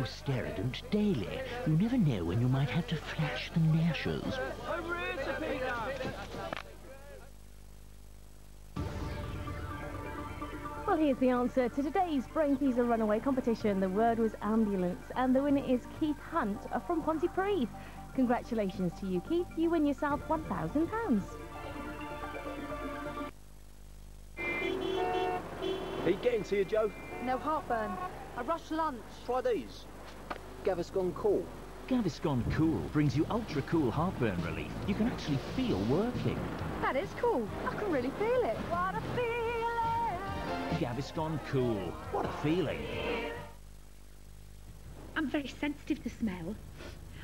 you stare at them daily, you never know when you might have to flash the gnashers. Over here, Sir Peter! Well, here's the answer to today's Brain Teaser Runaway competition. The word was ambulance, and the winner is Keith Hunt from Pontypridd. Congratulations to you, Keith. You win yourself £1,000. Are you getting to you, Joe? No heartburn. I rushed lunch. Try these. Gaviscon Cool. Gaviscon Cool brings you ultra-cool heartburn relief. You can actually feel working. That is cool. I can really feel it. What a feeling! Gaviscon Cool. What a feeling. I'm very sensitive to smell.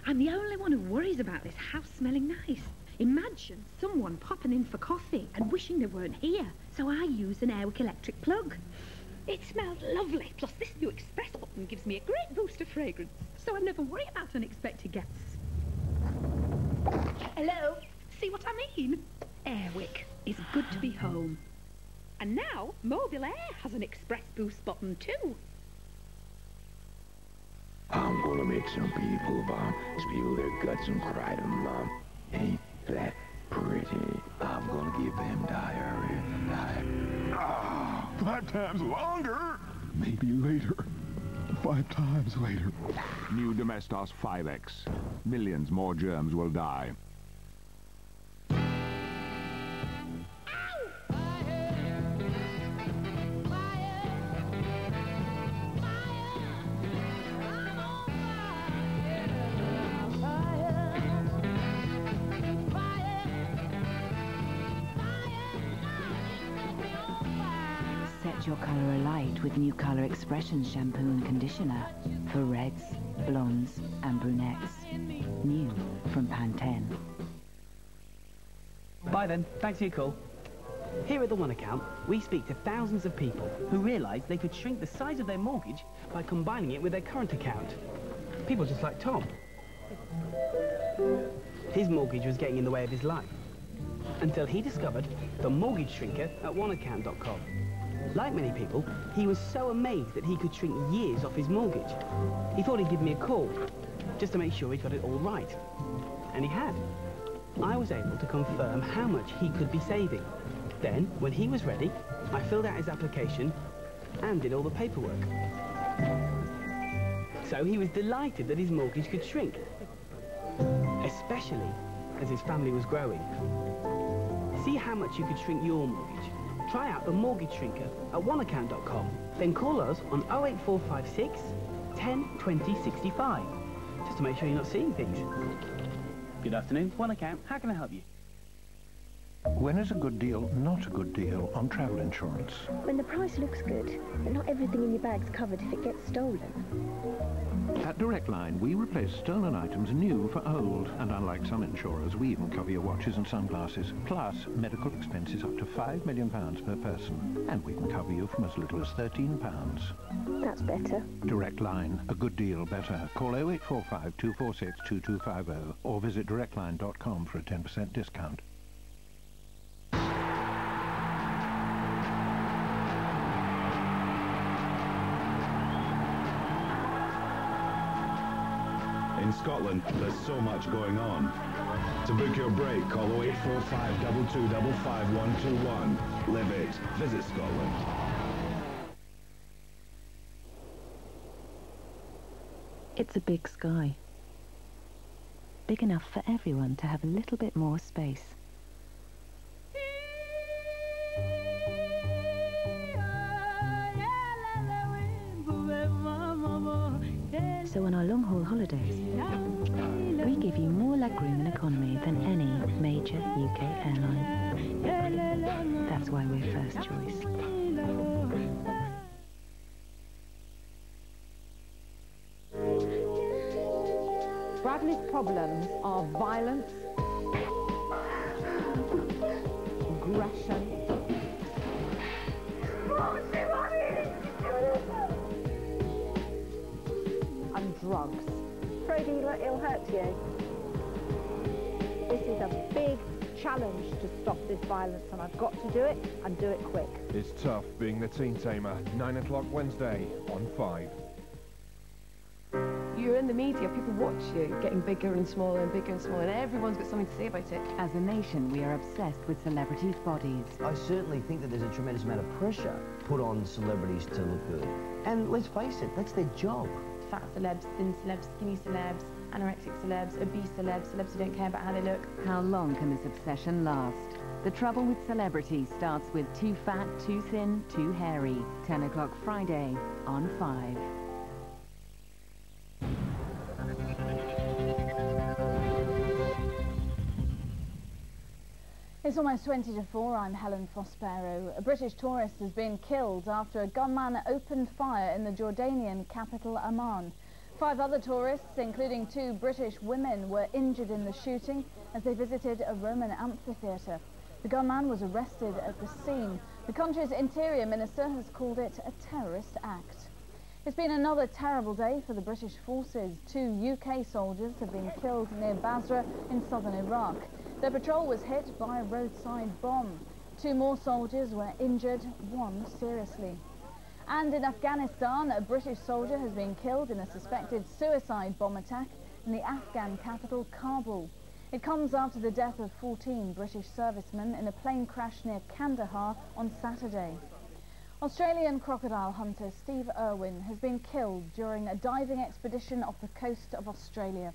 I'm the only one who worries about this house smelling nice. Imagine someone popping in for coffee and wishing they weren't here. So I use an Airwick electric plug. It smells lovely, plus this new express button gives me a great boost of fragrance, so I never worry about unexpected guests. Hello? See what I mean? Airwick. It's good to be home. And now, Mobile Air has an express boost button too. I'm gonna make some people, Mom, spill their guts and cry to Mom. Ain't that pretty? I'm gonna give them diarrhea. Diarrhea. Five times longer. Maybe later. Five times later. New Domestos 5X. Millions more germs will die. Your colour alight with new Colour Expression shampoo and conditioner for reds, blondes and brunettes. New from Pantene. Bye then. Thanks for your call. Here at the One Account, we speak to thousands of people who realise they could shrink the size of their mortgage by combining it with their current account. People just like Tom. His mortgage was getting in the way of his life. Until he discovered the mortgage shrinker at oneaccount.com. Like many people, he was so amazed that he could shrink years off his mortgage. He thought he'd give me a call, just to make sure he'd got it all right. And he had. I was able to confirm how much he could be saving. Then, when he was ready, I filled out his application and did all the paperwork. So he was delighted that his mortgage could shrink, especially as his family was growing. See how much you could shrink your mortgage. Try out the mortgage shrinker at oneaccount.com. Then call us on 08456 10 20 65, just to make sure you're not seeing things. Good afternoon, One Account. How can I help you? When is a good deal not a good deal on travel insurance? When the price looks good, but not everything in your bag's covered if it gets stolen. At Direct Line, we replace stolen items new for old. And unlike some insurers, we even cover your watches and sunglasses, plus medical expenses up to £5 million per person. And we can cover you from as little as £13. That's better. Direct Line, a good deal better. Call 0845 246 2250 or visit directline.com for a 10% discount. In Scotland, there's so much going on. To book your break, call 0845 225 Live it. Visit Scotland. It's a big sky. Big enough for everyone to have a little bit more space. So on our long-haul holidays, we give you more legroom and economy than any major UK airline. That's why we're first choice. Bradley's problems are violence, drugs. Pro dealer, it'll hurt you. This is a big challenge to stop this violence and I've got to do it and do it quick. It's tough being the teen tamer. 9 o'clock Wednesday on 5. you're in the media, people watch you getting bigger and smaller and bigger and smaller, and everyone's got something to say about it. As a nation, we are obsessed with celebrities' bodies. I certainly think that there's a tremendous amount of pressure put on celebrities to look good. And let's face it, that's their job. Fat celebs, thin celebs, skinny celebs, anorexic celebs, obese celebs, celebs who don't care about how they look. How long can this obsession last? The trouble with celebrity starts with too fat, too thin, too hairy. 10 o'clock Friday on 5. It's almost 20 to 4. I'm Helen Fospero. A British tourist has been killed after a gunman opened fire in the Jordanian capital Amman. Five other tourists, including two British women, were injured in the shooting as they visited a Roman amphitheatre. The gunman was arrested at the scene. The country's interior minister has called it a terrorist act. It's been another terrible day for the British forces. Two UK soldiers have been killed near Basra in southern Iraq. Their patrol was hit by a roadside bomb. Two more soldiers were injured, one seriously. And in Afghanistan, a British soldier has been killed in a suspected suicide bomb attack in the Afghan capital, Kabul. It comes after the death of 14 British servicemen in a plane crash near Kandahar on Saturday. Australian crocodile hunter Steve Irwin has been killed during a diving expedition off the coast of Australia.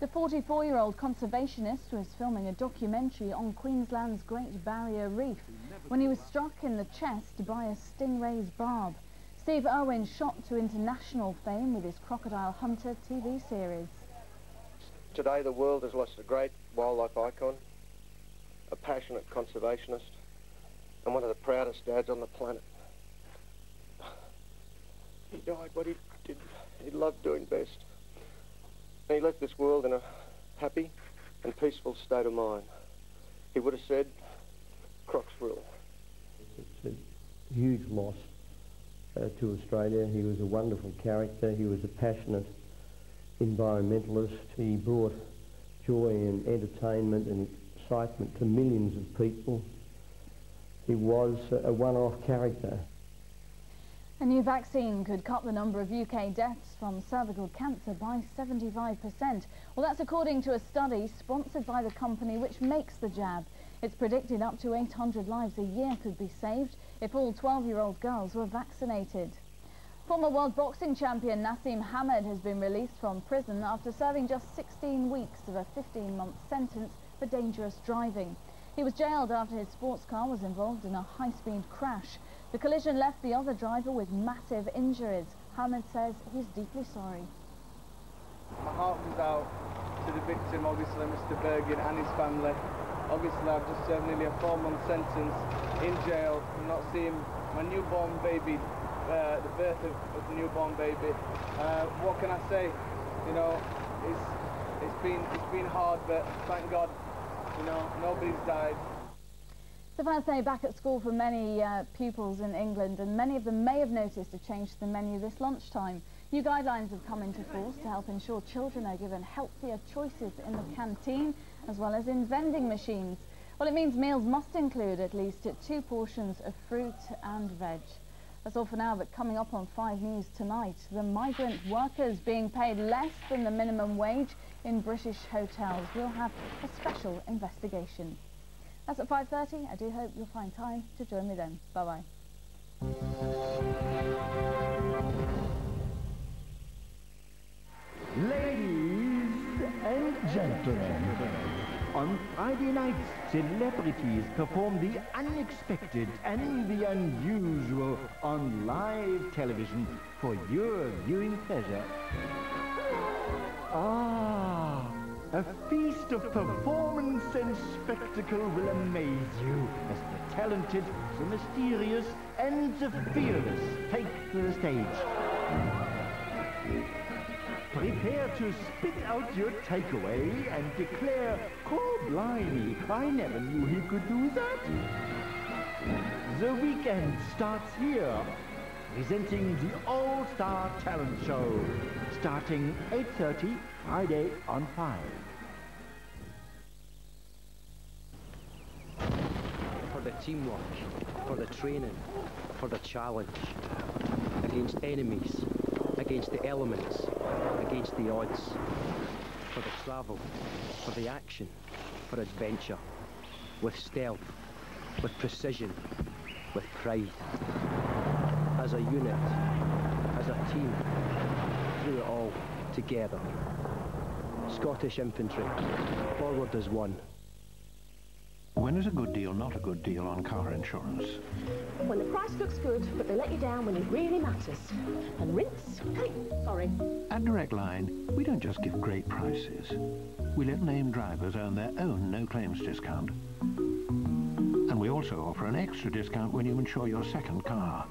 The 44-year-old conservationist was filming a documentary on Queensland's Great Barrier Reef when he was struck in the chest by a stingray's barb. Steve Irwin shot to international fame with his Crocodile Hunter TV series. Today the world has lost a great wildlife icon, a passionate conservationist, and one of the proudest dads on the planet. He died what he did, he loved doing best. He left this world in a happy and peaceful state of mind. He would have said, Crocs rule. It's a huge loss uh, to Australia. He was a wonderful character. He was a passionate environmentalist. He brought joy and entertainment and excitement to millions of people. He was a one-off character. A new vaccine could cut the number of UK deaths from cervical cancer by 75%. Well, that's according to a study sponsored by the company which makes the jab. It's predicted up to 800 lives a year could be saved if all 12-year-old girls were vaccinated. Former world boxing champion Naseem Hamed has been released from prison after serving just 16 weeks of a 15-month sentence for dangerous driving. He was jailed after his sports car was involved in a high-speed crash. The collision left the other driver with massive injuries. Hamed says he's deeply sorry. My heart goes out to the victim, obviously, Mr Burgin and his family. Obviously, I've just served nearly a four-month sentence in jail for not seeing my newborn baby, uh, the birth of, of, the newborn baby. Uh, what can I say? You know, it's it's been it's been hard, but thank God, you know, nobody's died. It's the first back at school for many uh, pupils in England, and many of them may have noticed a change to the menu this lunchtime. New guidelines have come into force to help ensure children are given healthier choices in the canteen as well as in vending machines. Well, it means meals must include at least two portions of fruit and veg. That's all for now, but coming up on 5 News tonight, the migrant workers being paid less than the minimum wage in British hotels will have a special investigation. That's at 5.30. I do hope you'll find time to join me then. Bye-bye. Ladies and gentlemen, on Friday nights, celebrities perform the unexpected and the unusual on live television for your viewing pleasure. Ah, a feast of performance and spectacle will amaze you as the talented, the mysterious, and the fearless take to the stage. Prepare to spit out your takeaway and declare, oh blimey, I never knew he could do that. The weekend starts here, presenting the All-Star Talent Show, starting 8.30 Friday on 5. For the teamwork, for the training, for the challenge, against enemies, against the elements, against the odds, for the travel, for the action, for adventure, with stealth, with precision, with pride. As a unit, as a team, through it all, together. Scottish infantry, forward as one. When is a good deal not a good deal on car insurance? When the price looks good, but they let you down when it really matters. And rinse. Hey, sorry. At Direct Line, we don't just give great prices. We let named drivers earn their own no-claims discount. And we also offer an extra discount when you insure your second car.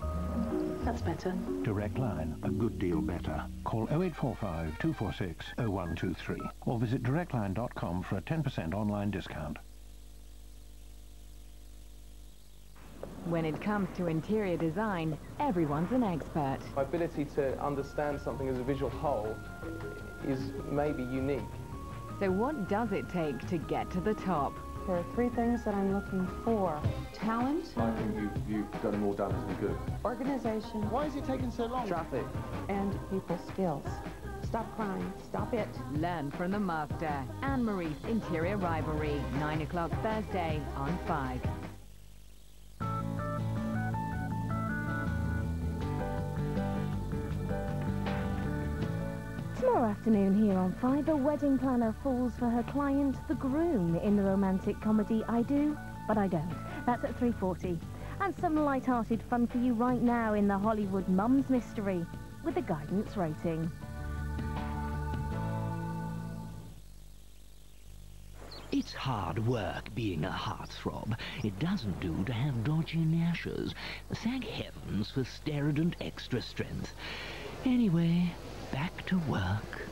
That's better. Direct Line, a good deal better. Call 0845 246 0123 or visit directline.com for a 10% online discount. When it comes to interior design, everyone's an expert. My ability to understand something as a visual whole is maybe unique. So what does it take to get to the top? There are three things that I'm looking for. Talent, I think you, you've done more damage than good. organization, Why is it taking so long? Traffic. and people skills. Stop crying. Stop it. Learn from the master. Anne Maurice's Interior Rivalry, 9 o'clock Thursday on 5. Afternoon here on Five, a wedding planner falls for her client, the groom, in the romantic comedy I Do, But I Don't. That's at 3.40. And some light-hearted fun for you right now in the Hollywood Mums Mystery, with a guidance rating. It's hard work being a heartthrob. It doesn't do to have dodgy gnashers. Thank heavens for Steradent Extra Strength. Anyway, back to work.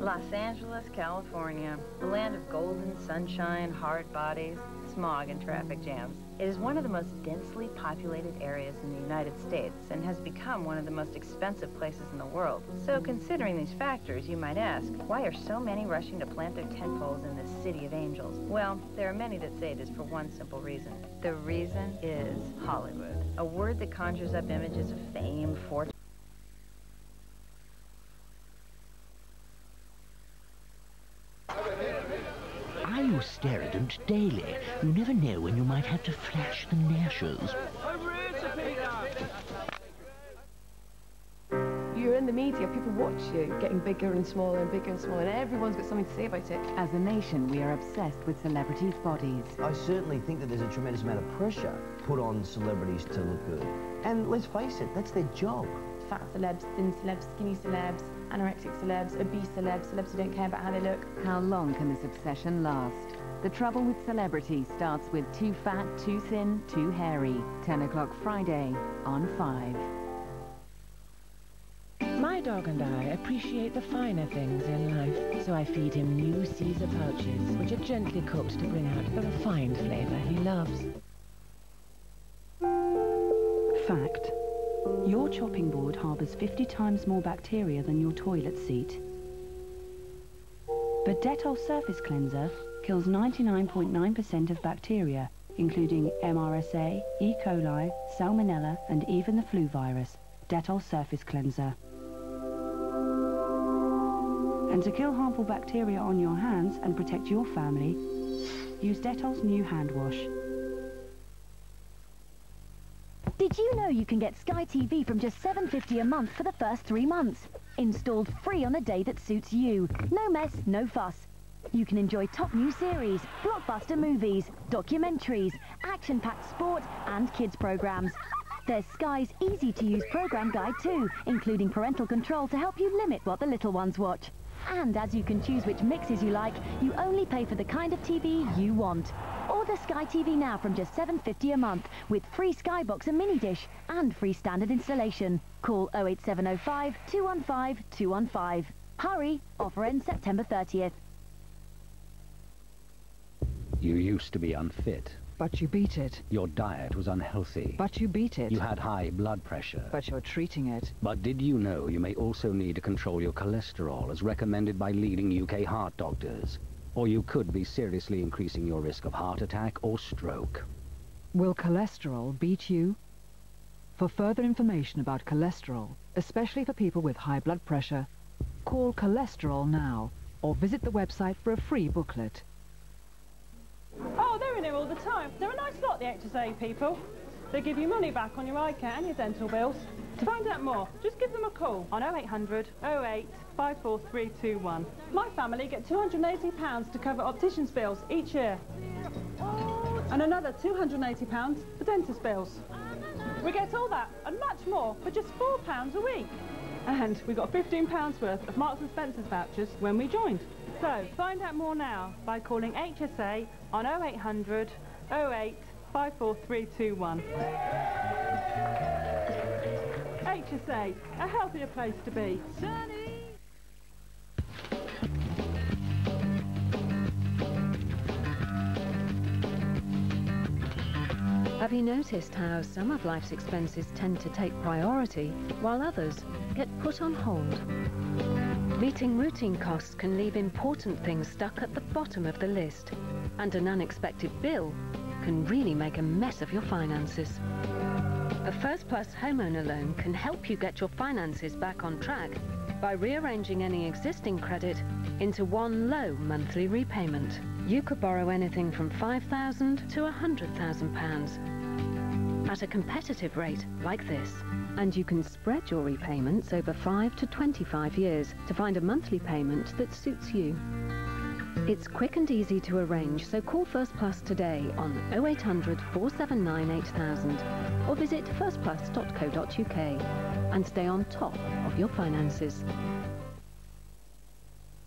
Los Angeles, California, the land of golden sunshine, hard bodies, smog, and traffic jams. It is one of the most densely populated areas in the United States and has become one of the most expensive places in the world. So considering these factors, you might ask, why are so many rushing to plant their tent poles in this city of angels? Well, there are many that say it is for one simple reason. The reason is Hollywood, a word that conjures up images of fame, fortune, I use Steradent daily. You never know when you might have to flash the gnashers. You're in the media, people watch you, getting bigger and smaller and bigger and smaller, and everyone's got something to say about it. As a nation, we are obsessed with celebrities' bodies. I certainly think that there's a tremendous amount of pressure put on celebrities to look good. And let's face it, that's their job. Fat celebs, thin celebs, skinny celebs, anorexic celebs, obese celebs, celebs who don't care about how they look. How long can this obsession last? The trouble with celebrity starts with too fat, too thin, too hairy. 10 o'clock Friday on 5. My dog and I appreciate the finer things in life, so I feed him new Cesar pouches, which are gently cooked to bring out the refined flavour he loves. Fact. Your chopping board harbours 50 times more bacteria than your toilet seat. But Dettol Surface Cleanser kills 99.9% of bacteria, including MRSA, E. coli, Salmonella, and even the flu virus. Dettol Surface Cleanser. And to kill harmful bacteria on your hands and protect your family, use Dettol's new hand wash. Did you know you can get Sky TV from just $7.50 a month for the first three months? Installed free on a day that suits you. No mess, no fuss. You can enjoy top new series, blockbuster movies, documentaries, action-packed sport and kids programs. There's Sky's easy-to-use program guide too, including parental control to help you limit what the little ones watch. And as you can choose which mixes you like, you only pay for the kind of TV you want. Order Sky TV now from just $7.50 a month with free Skybox and mini dish and free standard installation. Call 08705 215 215. Hurry, offer ends September 30th. You used to be unfit. But you beat it. Your diet was unhealthy. But you beat it. You had high blood pressure. But you're treating it. But did you know you may also need to control your cholesterol as recommended by leading UK heart doctors? Or you could be seriously increasing your risk of heart attack or stroke. Will cholesterol beat you? For further information about cholesterol, especially for people with high blood pressure, call Cholesterol now or visit the website for a free booklet. Oh, they're in here all the time. They're a nice lot, the HSA people. They give you money back on your eye care and your dental bills. To find out more, just give them a call on 0800 08 54321. My family get £280 to cover optician's bills each year. And another £280 for dentist bills. We get all that and much more for just £4 a week. And we got £15 worth of Marks and Spencer's vouchers when we joined. So find out more now by calling HSA on 0800 08 54321. HSA, a healthier place to be. Have you noticed how some of life's expenses tend to take priority, while others get put on hold? Meeting routine costs can leave important things stuck at the bottom of the list, and an unexpected bill can really make a mess of your finances. A First Plus homeowner loan can help you get your finances back on track by rearranging any existing credit into one low monthly repayment. You could borrow anything from £5,000 to £100,000 at a competitive rate like this. And you can spread your repayments over 5 to 25 years to find a monthly payment that suits you. It's quick and easy to arrange, so call First Plus today on 0800 479 8000 or visit firstplus.co.uk and stay on top of your finances.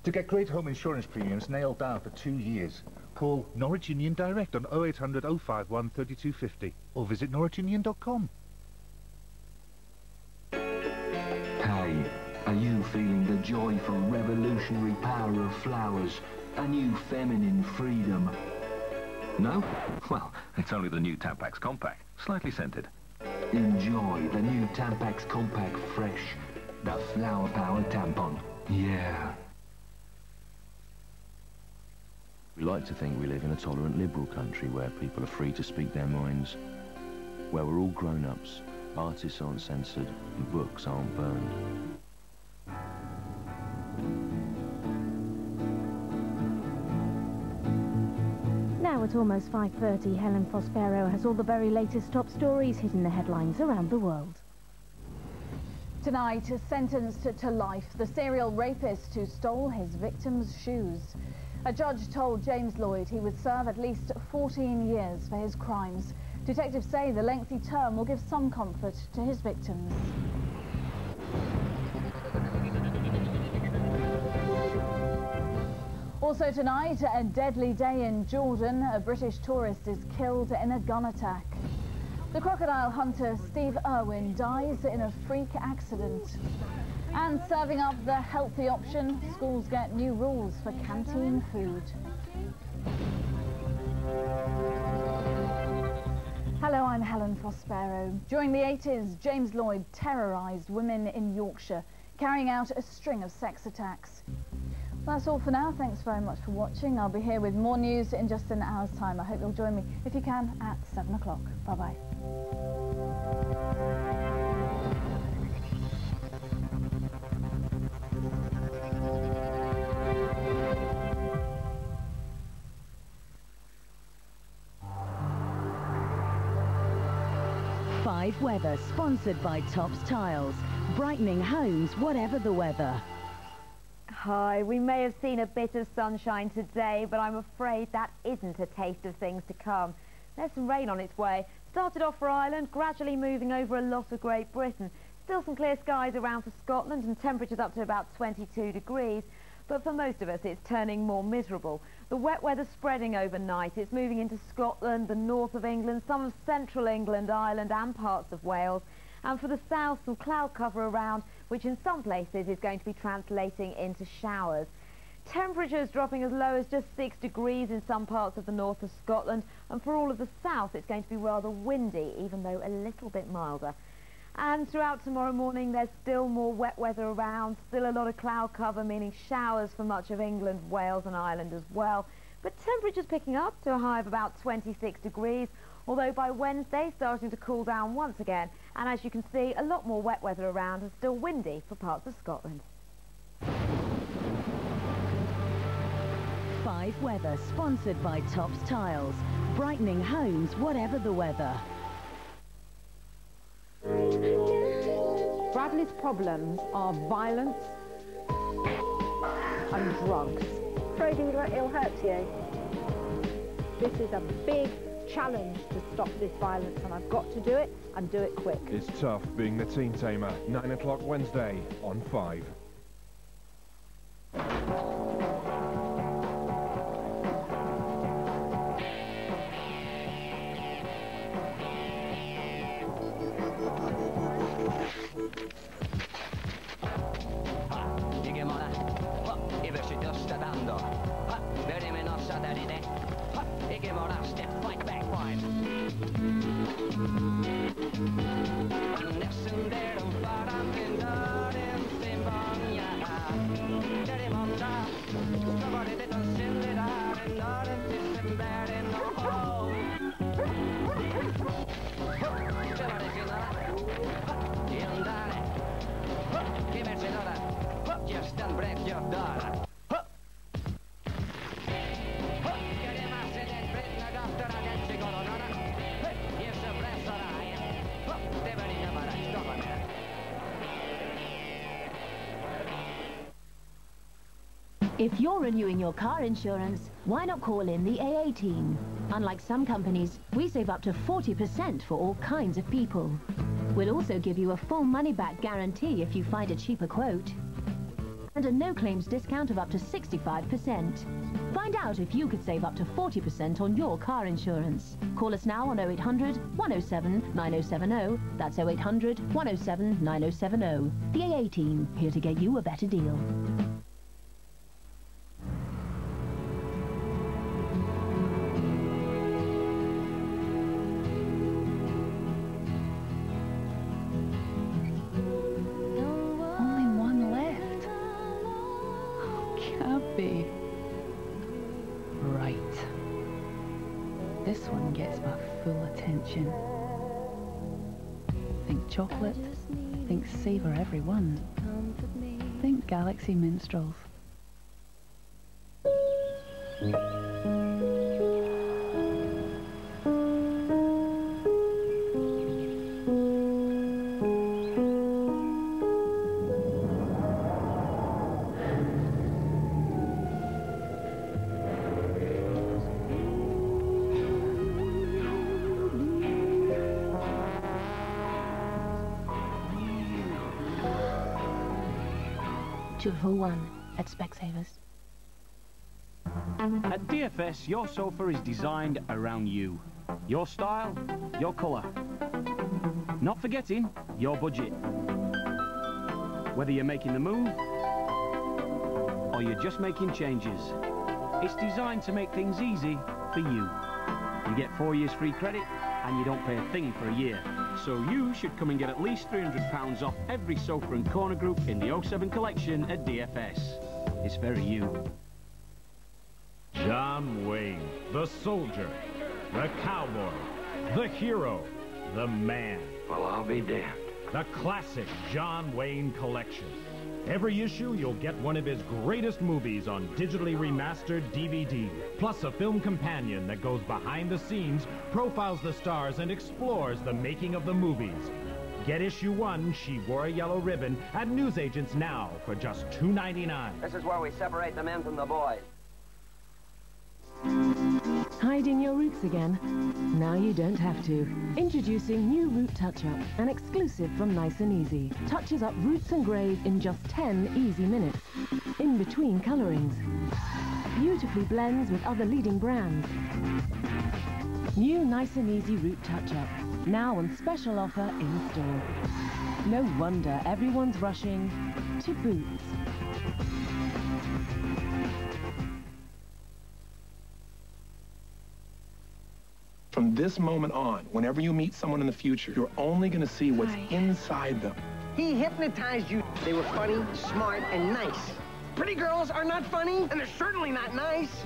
To get great home insurance premiums nailed down for two years, call Norwich Union Direct on 0800 051 3250 or visit norwichunion.com. Hey, are you feeling the joyful revolutionary power of flowers? A new feminine freedom? No? Well, it's only the new Tampax Compact, slightly scented. Enjoy the new Tampax Compact Fresh, the flower power tampon. Yeah. We like to think we live in a tolerant liberal country where people are free to speak their minds, where we're all grown-ups, artists aren't censored, and books aren't burned. At almost 5.30, Helen Fospero has all the very latest top stories hitting the headlines around the world. Tonight, sentenced to life, the serial rapist who stole his victim's shoes. A judge told James Lloyd he would serve at least 14 years for his crimes. Detectives say the lengthy term will give some comfort to his victims. Also tonight, a deadly day in Jordan. A British tourist is killed in a gun attack. The crocodile hunter Steve Irwin dies in a freak accident. And serving up the healthy option, schools get new rules for canteen food. Hello, I'm Helen Fospero. During the 80s, James Lloyd terrorised women in Yorkshire, carrying out a string of sex attacks. That's all for now. Thanks very much for watching. I'll be here with more news in just an hour's time. I hope you'll join me, if you can, at 7 o'clock. Bye-bye. Five Weather, sponsored by Tops Tiles. Brightening homes, whatever the weather. Hi, we may have seen a bit of sunshine today, but I'm afraid that isn't a taste of things to come. There's some rain on its way. Started off for Ireland, gradually moving over a lot of Great Britain. Still some clear skies around for Scotland and temperatures up to about 22 degrees. But for most of us, it's turning more miserable. The wet weather spreading overnight. It's moving into Scotland, the north of England, some of central England, Ireland and parts of Wales. And for the south, some cloud cover around, which in some places is going to be translating into showers. Temperatures dropping as low as just 6 degrees in some parts of the north of Scotland, and for all of the south it's going to be rather windy, even though a little bit milder. And throughout tomorrow morning there's still more wet weather around, still a lot of cloud cover, meaning showers for much of England, Wales and Ireland as well. But temperatures picking up to a high of about 26 degrees, although by Wednesday starting to cool down once again. And as you can see, a lot more wet weather around and still windy for parts of Scotland. Five Weather, sponsored by Tops Tiles. Brightening homes, whatever the weather. Bradley's problems are violence and drugs. Afraid that it'll hurt you? This is a big challenge to stop this violence and I've got to do it and do it quick. It's tough being the teen tamer. 9 o'clock Wednesday on 5. If you're renewing your car insurance, why not call in the AA team? Unlike some companies, we save up to 40% for all kinds of people. We'll also give you a full money-back guarantee if you find a cheaper quote. And a no-claims discount of up to 65%. Find out if you could save up to 40% on your car insurance. Call us now on 0800 107 9070. That's 0800 107 9070. The AA team, here to get you a better deal. This one gets my full attention. Think chocolate. Think savor every one. Think Galaxy Minstrels. Two won at Specsavers. At DFS, your sofa is designed around you. Your style, your colour. Not forgetting your budget. Whether you're making the move or you're just making changes, it's designed to make things easy for you. You get four years free credit and you don't pay a thing for a year. So you should come and get at least £300 off every sofa and corner group in the 07 collection at DFS. It's very you. John Wayne, the soldier, the cowboy, the hero, the man. Well, I'll be damned. The classic John Wayne collection. Every issue, you'll get one of his greatest movies on digitally remastered DVD, plus a film companion that goes behind the scenes, profiles the stars, and explores the making of the movies. Get issue one, She Wore a Yellow Ribbon, at newsagents now for just $2.99. This is where we separate the men from the boys. Hiding your roots again? Now you don't have to. Introducing new Root Touch-Up, an exclusive from Nice and Easy. Touches up roots and grays in just 10 easy minutes. In between colorings. Beautifully blends with other leading brands. New Nice and Easy Root Touch-Up. Now on special offer in store. No wonder everyone's rushing to Boots. This moment on, whenever you meet someone in the future, you're only going to see what's inside them. He hypnotized you. They were funny, smart, and nice. Pretty girls are not funny, and they're certainly not nice.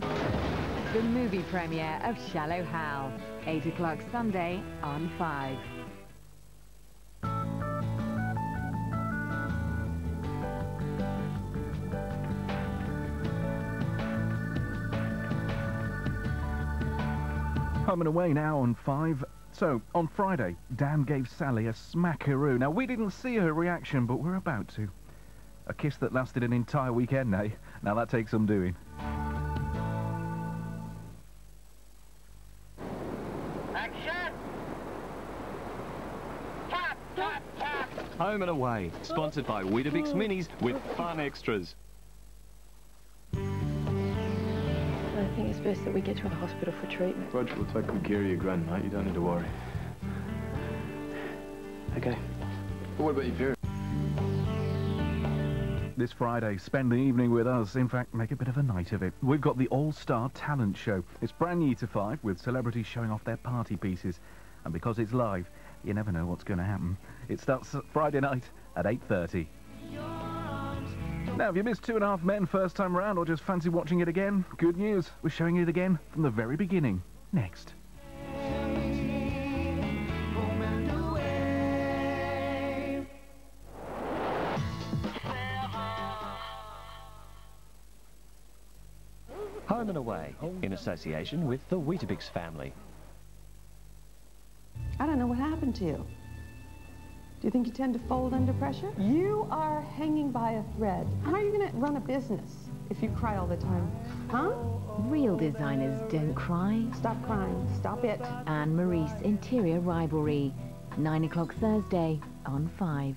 the movie premiere of Shallow Hal. 8 o'clock Sunday on 5. Home and away now on 5. So, on Friday, Dan gave Sally a smackaroo. Now, we didn't see her reaction, but we're about to. A kiss that lasted an entire weekend, eh? Now that takes some doing. Home and Away, sponsored by Weetabix Minis with fun extras. Think it's best that we get you to the hospital for treatment. Roger will take good care of your grandma. You don't need to worry. Okay. But what about your parents? This Friday, spend the evening with us. In fact, make a bit of a night of it. We've got the All-Star Talent Show. It's brand new to 5, with celebrities showing off their party pieces. And because it's live, you never know what's going to happen. It starts Friday night at 8.30. Now, if you missed Two and a Half Men first time around or just fancy watching it again, good news. We're showing you it again from the very beginning. Next. Home and Away, in association with the Weetabix family. I don't know what happened to you. Do you think you tend to fold under pressure? You are hanging by a thread. How are you going to run a business if you cry all the time? Huh? Real designers don't cry. Stop crying. Stop it. Anne Maurice Interior Rivalry. 9 o'clock Thursday on 5.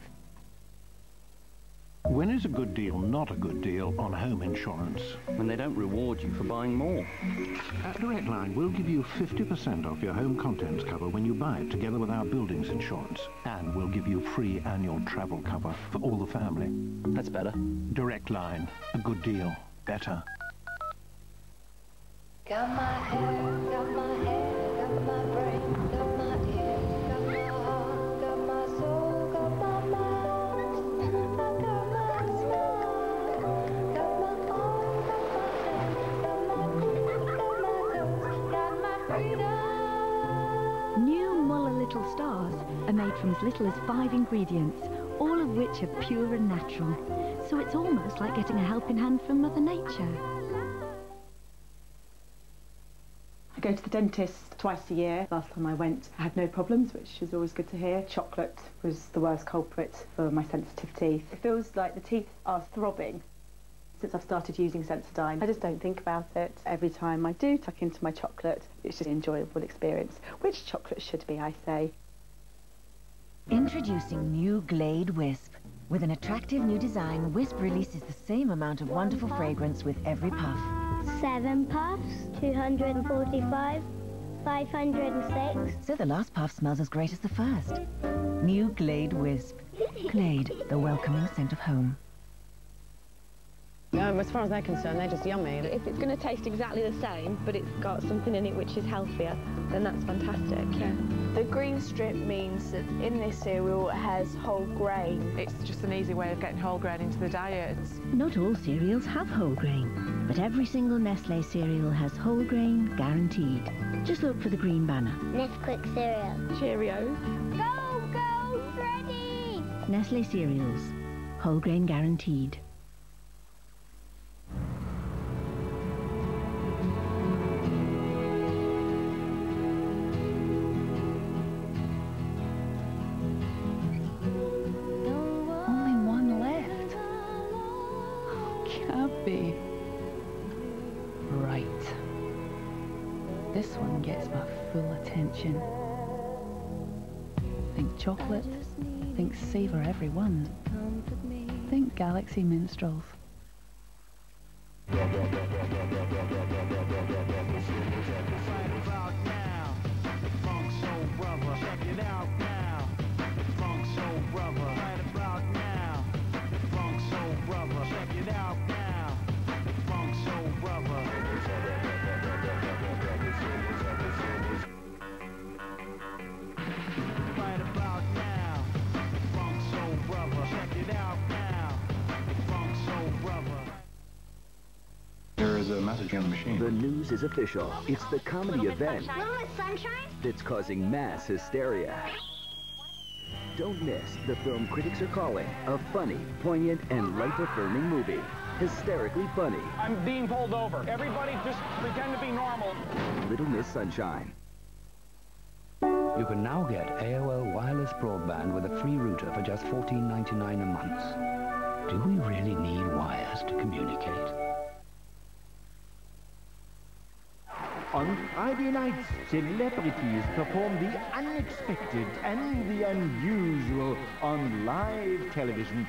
When is a good deal not a good deal on home insurance? When they don't reward you for buying more. At Direct Line, we'll give you 50% off your home contents cover when you buy it together with our buildings insurance. And we'll give you free annual travel cover for all the family. That's better. Direct Line. A good deal. Better. Got my hair, got my hair, got my brain, from as little as five ingredients, all of which are pure and natural. So it's almost like getting a helping hand from Mother Nature. I go to the dentist twice a year. Last time I went, I had no problems, which is always good to hear. Chocolate was the worst culprit for my sensitive teeth. It feels like the teeth are throbbing. Since I've started using Sensodyne, I just don't think about it. Every time I do tuck into my chocolate, it's just an enjoyable experience. Which chocolate should be, I say. Introducing new Glade Wisp. With an attractive new design, Wisp releases the same amount of wonderful fragrance with every puff. Seven puffs, 245, 506. So the last puff smells as great as the first. New Glade Wisp. Glade, the welcoming scent of home. Um, as far as they're concerned, they're just yummy. If it's going to taste exactly the same, but it's got something in it which is healthier, then that's fantastic, yeah. The green strip means that in this cereal it has whole grain. It's just an easy way of getting whole grain into the diet. Not all cereals have whole grain, but every single Nestle cereal has whole grain guaranteed. Just look for the green banner. Nesquik cereal. Cheerios. Go, go, Freddy! Nestle cereals, whole grain guaranteed. Attention. Think chocolate. Think savor every one. Think Galaxy Minstrels. There There's a message on the machine. The news is official. It's the comedy event Little Sunshine? that's causing mass hysteria. Don't miss the film critics are calling a funny, poignant, and life-affirming movie. Hysterically funny, I'm being pulled over. Everybody just pretend to be normal. Little Miss Sunshine. You can now get AOL wireless broadband with a free router for just $14.99 a month. Do we really need wires to communicate? On Friday nights, celebrities perform the unexpected and the unusual on live television.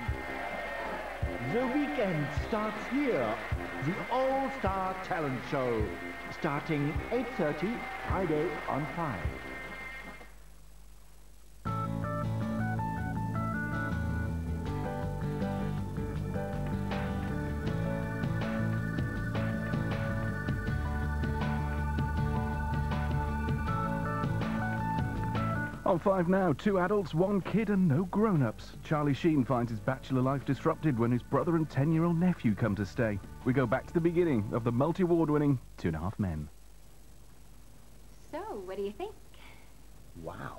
The weekend starts here, the All-Star Talent Show, starting 8.30 Friday on 5. On five now, two adults, one kid, and no grown-ups. Charlie Sheen finds his bachelor life disrupted when his brother and 10-year-old nephew come to stay. We go back to the beginning of the multi-award winning Two and a Half Men. So, what do you think? Wow.